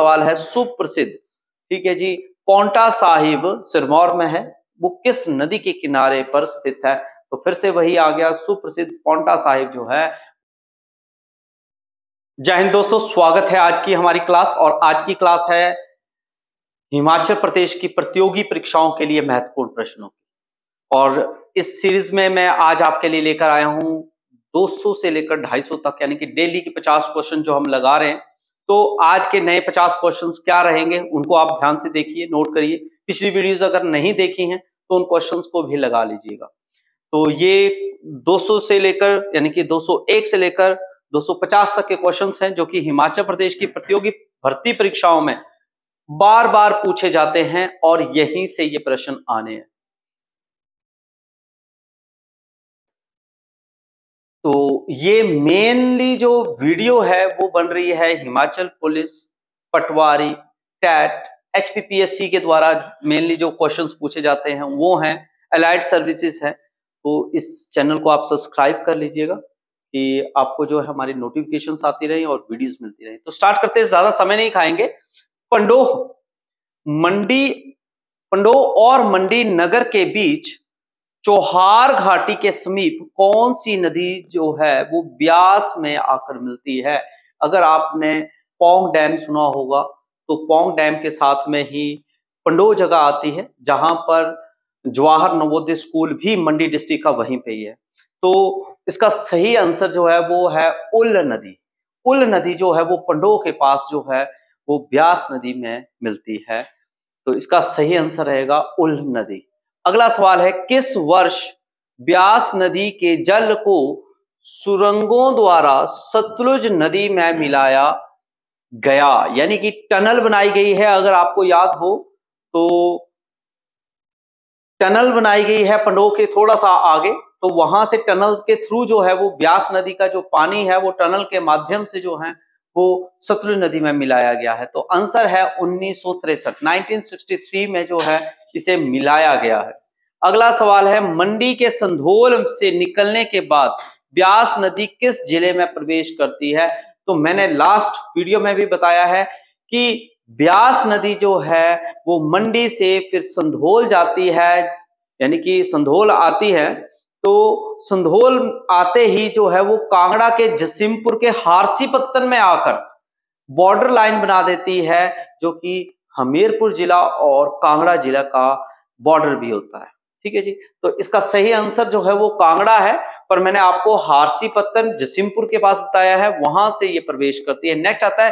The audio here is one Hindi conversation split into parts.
सवाल है सुप्रसिद्ध। ठीक है जी पौंटा साहिब सिरमौर में है, वो किस नदी के किनारे पर स्थित है? तो फिर से वही आ गया सुप्रसिद्ध पौंटा साहिब जो है। जय हिंद दोस्तों, स्वागत है आज की हमारी क्लास और आज की क्लास है हिमाचल प्रदेश की प्रतियोगी परीक्षाओं के लिए महत्वपूर्ण प्रश्नों की। और इस सीरीज़ में मैं आज आपके लिए लेकर आया हूँ 200 से लेकर 250 तक, यानी कि डेली के 50 क्वेश्चन जो हम लगा रहे हैं। तो आज के नए 50 क्वेश्चंस क्या रहेंगे, उनको आप ध्यान से देखिए नोट करिए। पिछली वीडियोस अगर नहीं देखी हैं तो उन क्वेश्चंस को भी लगा लीजिएगा। तो ये 200 से लेकर, यानी कि 201 से लेकर 250 तक के क्वेश्चंस हैं, जो कि हिमाचल प्रदेश की प्रतियोगी भर्ती परीक्षाओं में बार बार पूछे जाते हैं और यहीं से ये प्रश्न आने हैं। तो ये मेनली जो वीडियो है, वो बन रही है Himachal police, patwari TET HPPSC के द्वारा मेनली जो क्वेश्चंस पूछे जाते हैं, वो हैं अलाइड सर्विसेज़ है। तो इस चैनल को आप सब्सक्राइब कर लीजिएगा कि आपको जो है हमारी नोटिफिकेशंस आती रहे और वीडियोस मिलती रहे। तो स्टार्ट करते हैं, ज़्यादा समय नहीं खाएँगे। पंडोह, मंडी, पंडोह और मंडी नगर के बीच चौहार घाटी के समीप कौन सी नदी जो है, वो ब्यास में आकर मिलती है? अगर आपने पोंग डैम सुना होगा तो पोंग डैम के साथ में ही पंडो जगह आती है, जहाँ पर जवाहर नवोदय स्कूल भी मंडी डिस्ट्रिक्ट का वहीं पे ही है। तो इसका सही आंसर जो है, वो है उल नदी। उल नदी जो है, वो पंडो के पास जो है, वो ब्यास नदी में मिलती है। तो इसका सही आंसर रहेगा उल नदी। अगला सवाल है, किस वर्ष ब्यास नदी के जल को सुरंगों द्वारा सतलुज नदी में मिलाया गया? यानी कि टनल बनाई गई है, अगर आपको याद हो तो टनल बनाई गई है पंडो के थोड़ा सा आगे तो वहाँ से टनल के थ्रू जो है वो ब्यास नदी का जो पानी है, वो टनल के माध्यम से जो है वो सतलुज नदी में मिलाया गया है। तो आंसर है उन्नीस सौ तिरसठ। में जो है, इसे मिलाया गया है। अगला सवाल है, मंडी के संधोल से निकलने के बाद ब्यास नदी किस ज़िले में प्रवेश करती है? तो मैंने लास्ट वीडियो में भी बताया है कि ब्यास नदी जो है, वो मंडी से फिर संधोल जाती है, यानी कि संधोल आती है तो संधोल आते ही जो है वो कांगड़ा के जसीमपुर के हारसी पत्तन में आकर बॉर्डर लाइन बना देती है, जो कि हमीरपुर जिला और कांगड़ा जिला का बॉर्डर भी होता है। ठीक है जी? तो इसका सही आंसर जो है वो कांगड़ा है, पर मैंने आपको हारसी पत्तन जसीमपुर के पास बताया है, वहाँ से ये प्रवेश करती है। नेक्स्ट आता है,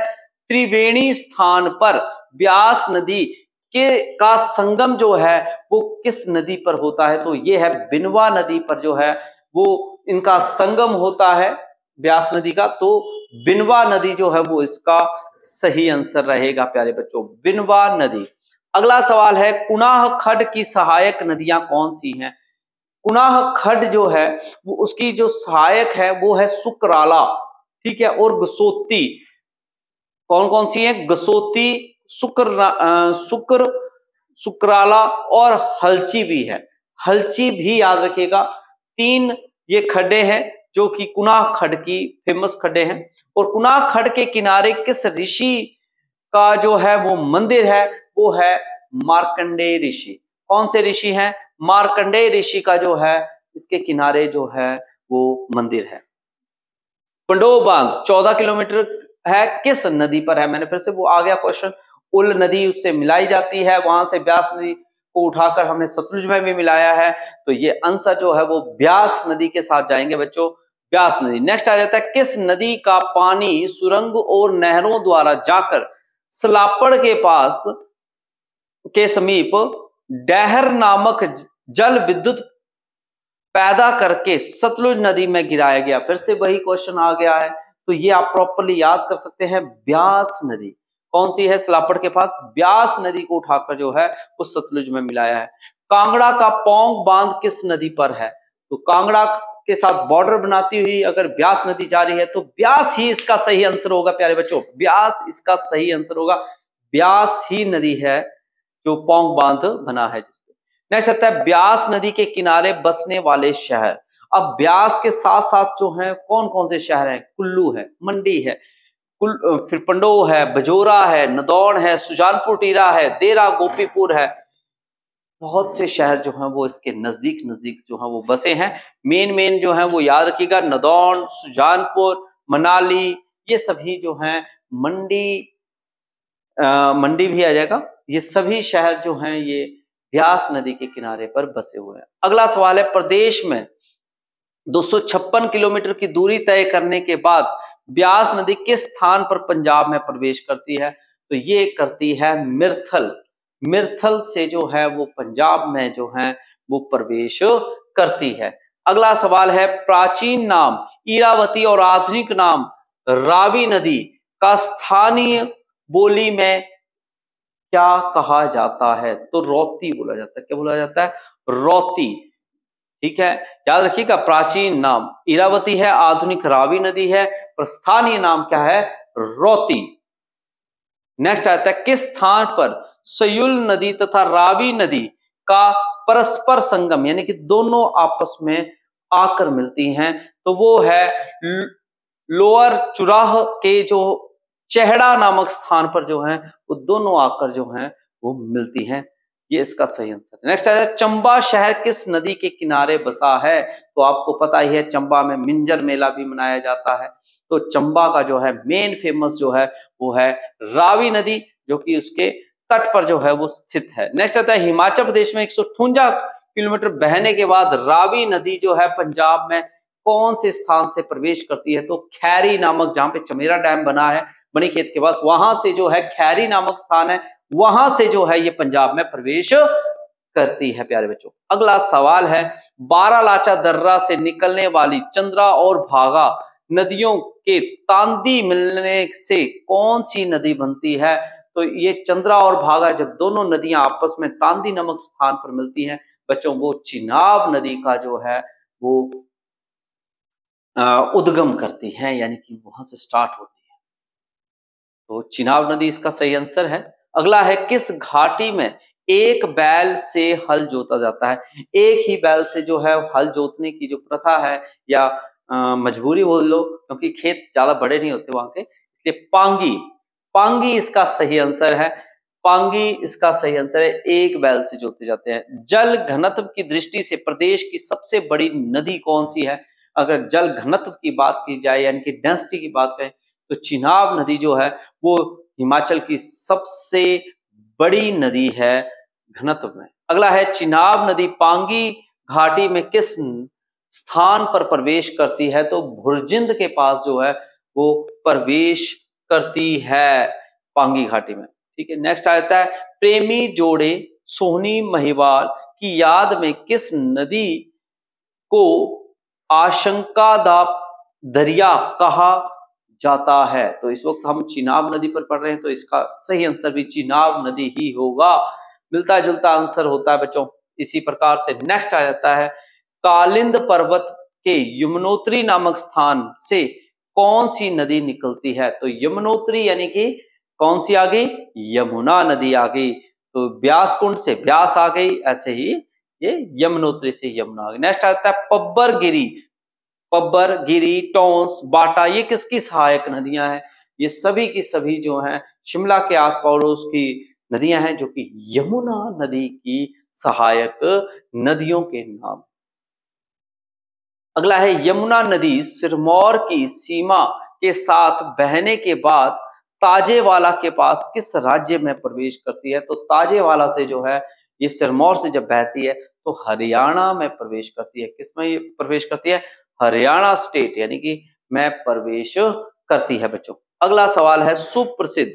त्रिवेणी स्थान पर ब्यास नदी के का संगम जो है, वो किस नदी पर होता है? तो ये है बिनवा नदी पर जो है, वो इनका संगम होता है ब्यास नदी का। तो बिनवा नदी जो है, वो इसका सही आंसर रहेगा प्यारे बच्चों, बिनवा नदी। अगला सवाल है, कुनाह खड की सहायक नदियाँ कौन सी हैं? कुनाह खड जो है, वो उसकी जो सहायक है, वो है सुकराला, ठीक है, और गसोती। कौन कौन सी है? गसोती शुक्र शुक्र, शुक्राला और हलची भी है। हलची भी याद रखिएगा, तीन ये खड्डे हैं जो कि कुनाह खड की फ़ेमस खड्डे हैं। और कुनाह खड के किनारे किस ऋषि का जो है वो मंदिर है, वो है मार्कंडे ऋषि। कौन से ऋषि हैं? मार्कंडे ऋषि का जो है, इसके किनारे जो है वो मंदिर है। पंडो बाँध चौदह किलोमीटर है, किस नदी पर है? मैंने फिर से वो आ गया क्वेश्चन उल नदी उससे मिलाई जाती है, वहाँ से ब्यास नदी को उठाकर हमने सतलुज में भी मिलाया है। तो ये आंसर जो है वो ब्यास नदी के साथ जाएँगे बच्चों, ब्यास नदी। नेक्स्ट आ जाता है, किस नदी का पानी सुरंग और नहरों द्वारा जाकर सलापड़ के पास के समीप डहर नामक जल विद्युत पैदा करके सतलुज नदी में गिराया गया। फिर से वही क्वेश्चन आ गया है। तो ये आप प्रॉपरली याद कर सकते हैं, ब्यास नदी। कौन सी है? सलापड़ के पास ब्यास नदी को उठाकर जो है, उस सतलुज में मिलाया है। कांगड़ा का पोंग बाँध किस नदी पर है? तो कांगड़ा के साथ बॉर्डर बनाती हुई अगर ब्यास नदी जा रही है तो ब्यास ही इसका सही आंसर होगा, प्यारे बच्चों। ब्यास इसका सही आंसर होगा। ब्यास ही नदी है जो पोंग बाँध बना है जिसपे नेक्स्ट आता है, ब्यास नदी के किनारे बसने वाले शहर। अब ब्यास के साथ साथ जो है कौन कौन से शहर है? कुल्लू है, मंडी है कुल फिर पंडो है बजोरा है नदौन है सुजानपुर टीरा है देरा गोपीपुर है। बहुत से शहर जो हैं वो इसके नज़दीक नज़दीक जो है वो बसे हैं। मेन मेन जो है वो याद रखिएगा नदौन सुजानपुर मनाली ये सभी जो हैं मंडी आ, मंडी भी आ जाएगा। ये सभी शहर जो हैं ये व्यास नदी के किनारे पर बसे हुए हैं। अगला सवाल है प्रदेश में दो सौ छप्पन किलोमीटर की दूरी तय करने के बाद ब्यास नदी किस स्थान पर पंजाब में प्रवेश करती है? तो ये करती है मिर्थल। मिर्थल से जो है वो पंजाब में जो है वो प्रवेश करती है। अगला सवाल है, प्राचीन नाम, ईरावती और आधुनिक नाम, रावी नदी का स्थानीय बोली में क्या कहा जाता है? तो रौती बोला जाता है। क्या बोला जाता है? रौती। ठीक है? याद रखिएगा, प्राचीन नाम, इरावती है, आधुनिक रावी नदी है और स्थानीय नाम क्या है? रोती। नेक्स्ट आता है किस स्थान पर सयुल नदी तथा रावी नदी का परस्पर संगम, यानी कि दोनों आपस में आकर मिलती हैं तो वो है लोअर चुराह के जो चेहड़ा नामक स्थान पर जो है, वो दोनों आकर जो है, वो मिलती हैं। ये इसका सही आंसर है। नेक्स्ट है चंबा शहर किस नदी के किनारे बसा है? तो आपको पता ही है, चंबा में मिंजर मेला भी मनाया जाता है। तो चंबा का जो है मेन फ़ेमस जो है, वो है रावी नदी, जो कि उसके तट पर जो है, वो स्थित है। नेक्स्ट आता है, हिमाचल प्रदेश में एक किलोमीटर बहने के बाद रावी नदी जो है, पंजाब में कौन से स्थान से प्रवेश करती है? तो खैरी नामक जहाँ पे चमेरा डैम बना है, बनी खेत के पास, वहाँ से जो है खैरी नामक स्थान है वहाँ से जो है ये पंजाब में प्रवेश करती है, प्यारे बच्चों। अगला सवाल है बारह लाचा दर्रा से निकलने वाली चंद्रा और भागा नदियों के तांदी मिलने से कौन सी नदी बनती है? तो ये चंद्रा और भागा जब दोनों नदियाँ आपस में तांदी नमक स्थान पर मिलती हैं, बच्चों, वो चिनाब नदी का जो है, वो उद्गम करती है, यानी कि वहाँ से स्टार्ट होती है। तो चिनाब नदी इसका सही आंसर है अगला है, किस घाटी में एक बैल से हल जोता जाता है? एक ही बैल से जो है, हल जोतने की जो प्रथा है, या मजबूरी बोल लो, क्योंकि खेत ज़्यादा बड़े नहीं होते वहाँ के, इसलिए पांगी। पांगी इसका सही आंसर है। पांगी इसका सही आंसर है, एक बैल से जोते जाते हैं। जल घनत्व की दृष्टि से प्रदेश की सबसे बड़ी नदी कौन सी है? अगर जल घनत्व की बात की जाए, यानी कि डेंसिटी की बात करें तो चिनाब नदी जो है, वो हिमाचल की सबसे बड़ी नदी है घनत्व में। अगला है चिनाब नदी। पांगी घाटी में किस स्थान पर प्रवेश करती है? तो भुरजिंद के पास जो है, वो प्रवेश करती है पांगी घाटी में। ठीक है नेक्स्ट आ जाता है, प्रेमी जोड़े सोहनी महिवाल की याद में किस नदी को आशंका दरिया कहा जाता है। तो इस वक्त हम चिनाब नदी पर पढ़ रहे हैं तो इसका सही आंसर भी चिनाब नदी ही होगा। मिलता जुलता आंसर होता है बच्चों। इसी प्रकार से नेक्स्ट आ जाता है, कालिंद पर्वत के यमुनोत्री नामक स्थान से कौन सी नदी निकलती है? तो यमुनोत्री यानी कि कौन सी आ गई? यमुना नदी आ गई। तो ब्यास कुंड से ब्यास आ गई, ऐसे ही ये यमुनोत्री से यमुना आ गई। नेक्स्ट आता है पब्बर गिरी पब्बर, गिरी, टोंस, बाटा, ये किसकी सहायक नदियाँ हैं? ये सभी की सभी जो हैं, शिमला के आस पड़ोस की नदियाँ हैं, जो कि यमुना नदी की सहायक नदियों के नाम। अगला है, यमुना नदी सिरमौर की सीमा के साथ बहने के बाद ताजेवाला के पास किस राज्य में प्रवेश करती है? तो ताजेवाला से जो है, ये सिरमौर से जब बहती है तो हरियाणा में प्रवेश करती है। किसमें ये प्रवेश करती है? हरियाणा स्टेट, यानी कि मैं प्रवेश करती है बच्चों। अगला सवाल है सुप्रसिद्ध।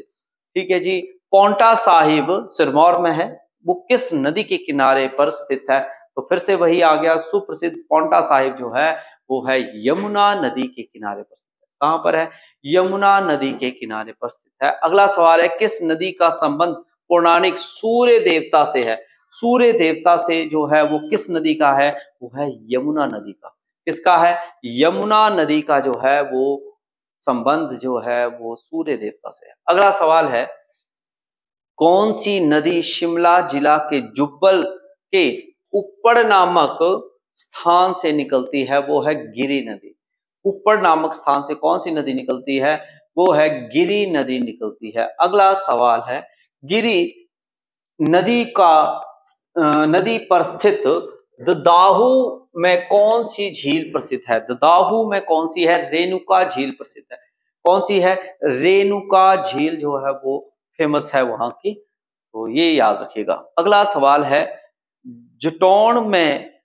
ठीक है जी, पौंटा साहिब सिरमौर में है, वो किस नदी के किनारे पर स्थित है? तो फिर से वही आ गया, सुप्रसिद्ध पौंटा साहिब जो है, वो है यमुना नदी के किनारे पर स्थित है। कहाँ पर है? यमुना नदी के किनारे पर स्थित है। अगला सवाल है, किस नदी का संबंध पौराणिक सूर्य देवता से है? सूर्य देवता से जो है, वो किस नदी का है? वो है यमुना नदी का। किसका है? यमुना नदी का जो है, वो संबंध जो है, वो सूर्य देवता से है। अगला सवाल है, कौन सी नदी शिमला जिला के जुब्बल के उप्पड़ नामक स्थान से निकलती है? वो है गिरी नदी। उप्पड़ नामक स्थान से कौन सी नदी निकलती है? वो है गिरी नदी निकलती है। अगला सवाल है, गिरी नदी का नदी पर स्थित ददाहू में कौन सी झील प्रसिद्ध है? ददाहू में कौन सी है? रेणुका झील प्रसिद्ध है। कौन सी है? रेणुका झील जो है वो फ़ेमस है वहाँ की। तो ये याद रखिएगा। अगला सवाल है, जटौण में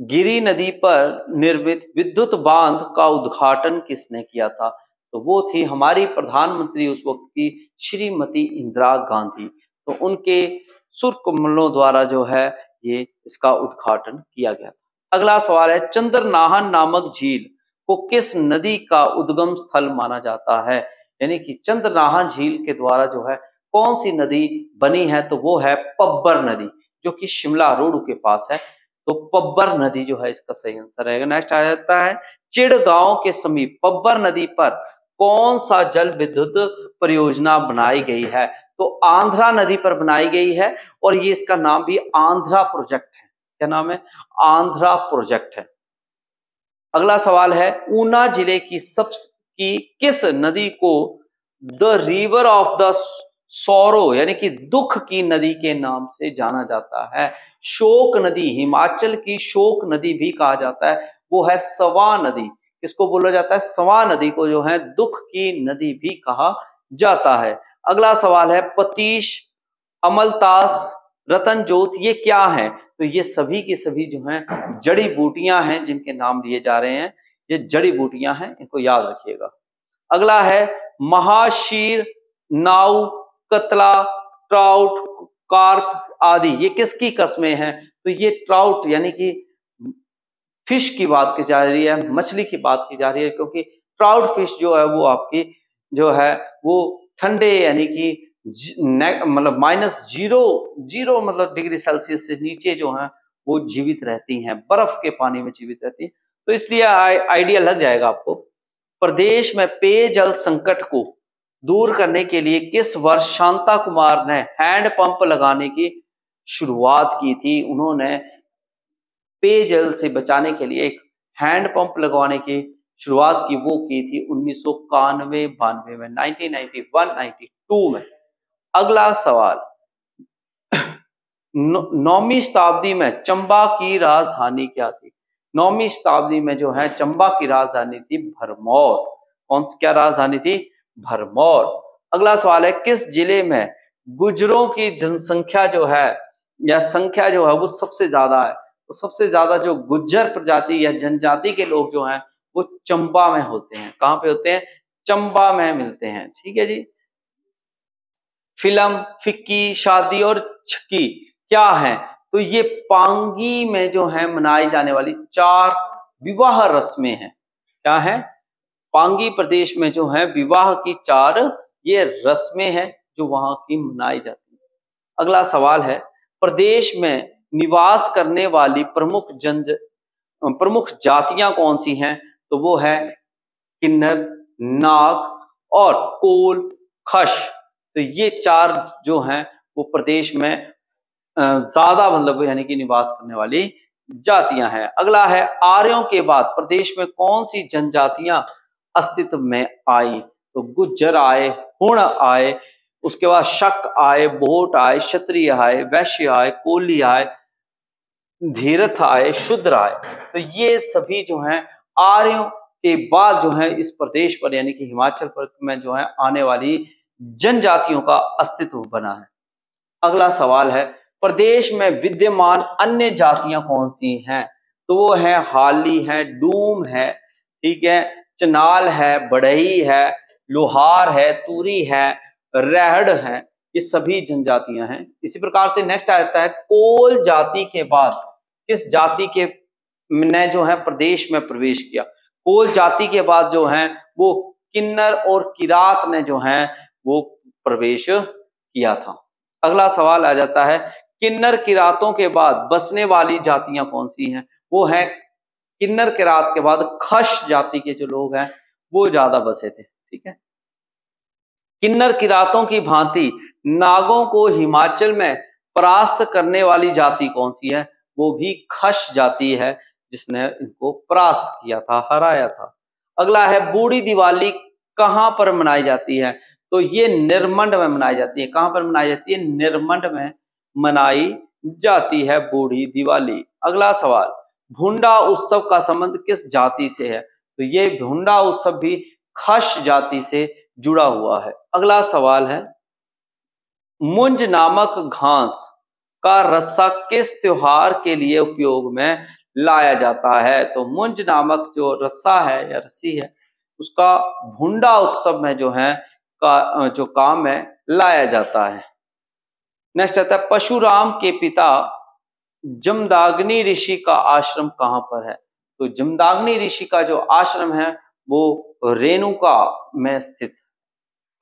गिरी नदी पर निर्मित विद्युत बाँध का उद्घाटन किसने किया था? तो वो थी हमारी प्रधानमंत्री उस वक्त की श्रीमती इंदिरा गांधी। तो उनके सुर कमलों द्वारा जो है ये इसका उद्घाटन किया गया था। अगला सवाल है, चंद्रनाहन नामक झील को किस नदी का उद्गम स्थल माना जाता है? यानी कि चंद्रनाहन झील के द्वारा जो है कौन सी नदी बनी है? तो वो है पब्बर नदी, जो कि शिमला रोड के पास है। तो पब्बर नदी जो है, इसका सही आंसर रहेगा। नेक्स्ट आ जाता है, चिड़गांव के समीप पब्बर नदी पर कौन सा जल विद्युत परियोजना बनाई गई है? तो आंध्रा नदी पर बनाई गई है, और ये इसका नाम भी आंध्रा प्रोजेक्ट क्या नाम है? आंध्रा प्रोजेक्ट है। अगला सवाल है, ऊना ज़िले की सब की किस नदी को the river of the sorrow यानी कि दुख की नदी के नाम से जाना जाता है? शोक नदी, हिमाचल की शोक नदी भी कहा जाता है। वो है सवा नदी। किसको बोला जाता है? सवा नदी को जो है दुख की नदी भी कहा जाता है। अगला सवाल है, पतीश अमलतास रतन जोत ये क्या है? तो ये सभी के सभी जो हैं, जड़ी बूटियाँ हैं जिनके नाम लिए जा रहे हैं। ये जड़ी बूटियाँ हैं, इनको याद रखिएगा। अगला है, महाशीर नाव कतला, ट्राउट, कार्प आदि। ये किसकी कस्में हैं? तो ये ट्राउट यानी कि फ़िश की बात की जा रही है, मछली की बात की जा रही है, क्योंकि ट्राउट फ़िश जो है, वो आपकी जो है, वो ठंडे यानी कि मतलब माइनस ज़ीरो ज़ीरो मतलब डिग्री सेल्सियस से नीचे जो है, वो जीवित रहती हैं, बर्फ़ के पानी में जीवित रहती हैं। तो इसलिए आइडिया लग जाएगा आपको। प्रदेश में पेयजल संकट को दूर करने के लिए किस वर्ष शांता कुमार ने हैंड पंप लगाने की शुरुआत की थी? उन्होंने पेयजल से बचाने के लिए एक हैंड पंप लगवाने की शुरुआत की, वो की थी उन्नीस सौ कानवे बानवे में 1991 92 में। अगला सवाल। नौवीं शताब्दी में चंबा की राजधानी क्या थी? नौवीं शताब्दी में जो है, चंबा की राजधानी थी भरमौर। कौन क्या राजधानी थी? भरमौर। अगला सवाल है, किस ज़िले में गुजरों की जनसंख्या जो है, या संख्या जो है, वो सबसे ज़्यादा है? तो सबसे ज़्यादा जो गुज्जर प्रजाति या जनजाति के लोग जो हैं, वो चंबा में होते हैं। कहाँ पे होते हैं? चंबा में मिलते हैं। ठीक है जी? फ़िल्म, फिक्की, शादी और छक्की क्या है? तो ये पांगी में जो है, मनाई जाने वाली चार विवाह रस्में हैं। क्या है? पांगी प्रदेश में जो है, विवाह की चार ये रस्में हैं जो वहाँ की मनाई जाती है। अगला सवाल है, प्रदेश में निवास करने वाली प्रमुख जन, प्रमुख जातियाँ कौन सी हैं? तो वो है किन्नर, नाग और कोल, खश। तो ये चार जो हैं, वो प्रदेश में ज़्यादा मतलब यानी कि निवास करने वाली जातियाँ हैं। अगला है, आर्यों के बाद प्रदेश में कौन सी जनजातियाँ अस्तित्व में आई? तो गुज्जर आए, हुण आए, उसके बाद शक आए, बोट आए, क्षत्रिय आए, वैश्य आए, कोली आए, धीरथ आए, शुद्र आए। तो ये सभी जो हैं, आर्यों के बाद जो है, इस प्रदेश पर यानी कि हिमाचल में जो है, आने वाली जनजातियों का अस्तित्व बना है। अगला सवाल है, प्रदेश में विद्यमान अन्य जातियाँ कौन सी हैं? तो वो है हाली है, डूम है, ठीक है, चनाल है बड़ई है, लोहार है, तूरी है, रहड़ है, ये सभी जनजातियाँ हैं। इसी प्रकार से नेक्स्ट आता है, कोल जाति के बाद, किस जाति के ने जो है प्रदेश में प्रवेश किया? कोल जाति के बाद जो है, वो किन्नर और किरात ने जो है वो प्रवेश किया था। अगला सवाल आ जाता है, किन्नर किरातों के बाद बसने वाली जातियाँ कौन सी हैं? वो है किन्नर किरात के बाद खश जाति के जो लोग हैं, वो ज़्यादा बसे थे, ठीक है? किन्नर किरातों की भांति नागों को हिमाचल में परास्त करने वाली जाति कौन सी है? वो भी खश जाति है, जिसने इनको परास्त किया था, हराया था। अगला है, बूढ़ी दिवाली कहाँ पर मनाई जाती है? तो ये निर्मंड में मनाई जाती है। कहाँ पर मनाई जाती है? निर्मंड में मनाई जाती है बूढ़ी दिवाली। अगला सवाल, भुंडा उत्सव का संबंध किस जाति से है? तो ये भुंडा उत्सव भी खश जाति से जुड़ा हुआ है। अगला सवाल है, मुंज नामक घास का रस्सा किस त्योहार के लिए उपयोग में लाया जाता है? तो मुंज नामक जो रस्सा है या रस्सी है, उसका भुंडा उत्सव में जो है का जो काम है, लाया जाता है। नेक्स्ट आता है परशुराम के पिता जमदाग्नि ऋषि का आश्रम कहाँ पर है? तो जमदाग्नि ऋषि का जो आश्रम है, वो रेणुका में स्थित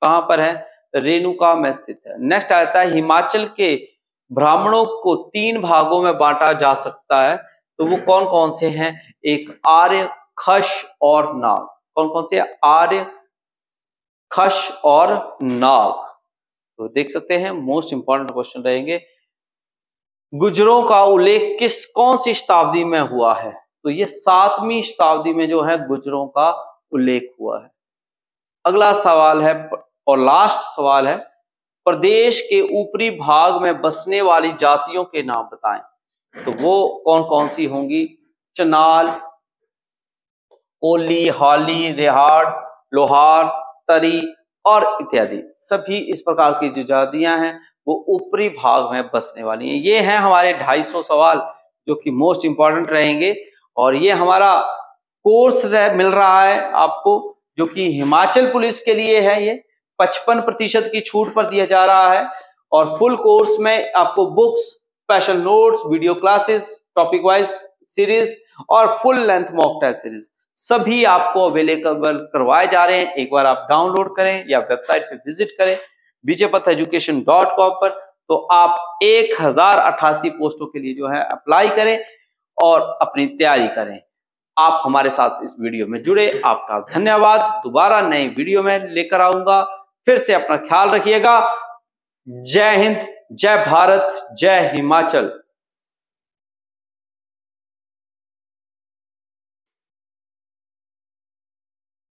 कहाँ पर है? रेणुका में स्थित है। नेक्स्ट आता है, हिमाचल के ब्राह्मणों को तीन भागों में बांटा जा सकता है। तो वो कौन कौन से हैं? एक आर्य खश और नाग। कौन कौन से? आर्य खश और नाग। तो देख सकते हैं मोस्ट इंपॉर्टेंट क्वेश्चन रहेंगे। गुजरों का उल्लेख किस, कौन सी शताब्दी में हुआ है? तो ये सातवीं शताब्दी में जो है, गुजरों का उल्लेख हुआ है। अगला सवाल है, और लास्ट सवाल है, प्रदेश के ऊपरी भाग में बसने वाली जातियों के नाम बताएँ। तो वो कौन कौन सी होंगी? चनाल ओली हाली, रेहाड़, लोहार तरी और इत्यादि। सभी इस प्रकार की जो जातियाँ हैं वो ऊपरी भाग में बसने वाली हैं। ये हैं हमारे 250 सवाल जो कि मोस्ट इंपॉर्टेंट रहेंगे। और ये हमारा कोर्स रह, मिल रहा है आपको जो कि हिमाचल पुलिस के लिए है ये। पचपन प्रतिशत की छूट पर दिया जा रहा है। और फुल कोर्स में आपको books special notes video classes topic wise series और full length mock test series सभी आपको अवेलेबल करवाए जा रहे हैं। एक बार आप डाउनलोड करें या वेबसाइट पे विज़िट करें विजय पथ एजुकेशन डॉट कॉम पर तो आप एक हज़ार अट्ठासी पोस्टों के लिए जो है अप्लाई करें और अपनी तैयारी करें। आप हमारे साथ इस वीडियो में जुड़े। आपका धन्यवाद। दोबारा नए वीडियो में लेकर आऊँगा। फिर से अपना ख्याल रखिएगा। जय हिंद, जय भारत, जय हिमाचल।